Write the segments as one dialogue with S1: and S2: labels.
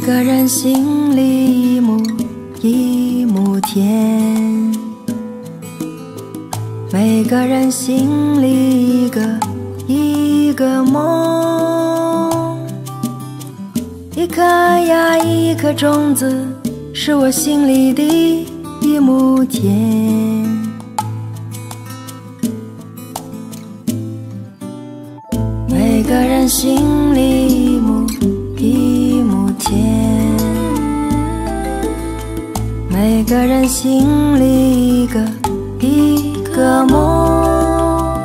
S1: 每个人心里一亩一亩田，每个人心里一个一个梦。一颗呀一颗种子，是我心里的一亩田。每个人心人心里一个一个梦。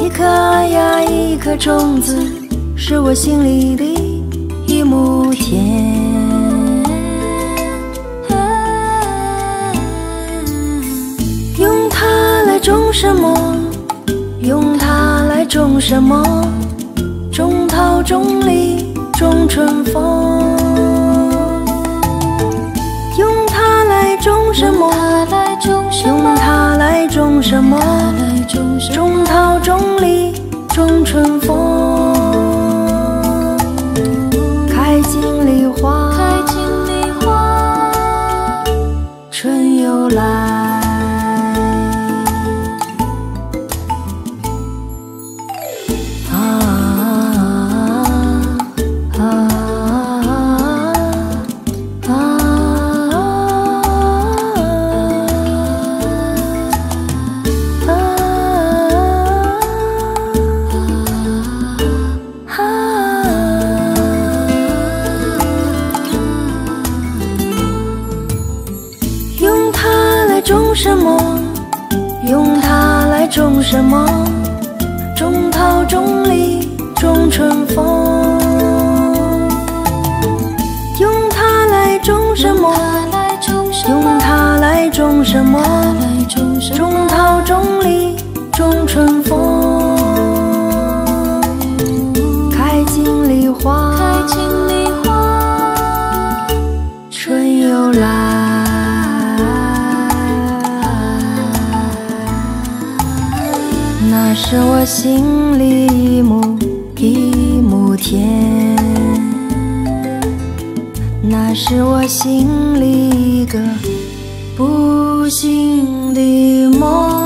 S1: 一颗呀一颗种子，是我心里的一亩田。用它来种什么？用它来种什么？种桃种李种春风。什么？用它来种什么？种桃种李种春风。种什么？用它来种什么？种桃种李种春风。用它来种什么？用它来种什么？种桃种李种春是我心里一亩一亩田，那是我心里一个不幸的梦。